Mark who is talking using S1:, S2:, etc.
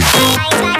S1: Rocky.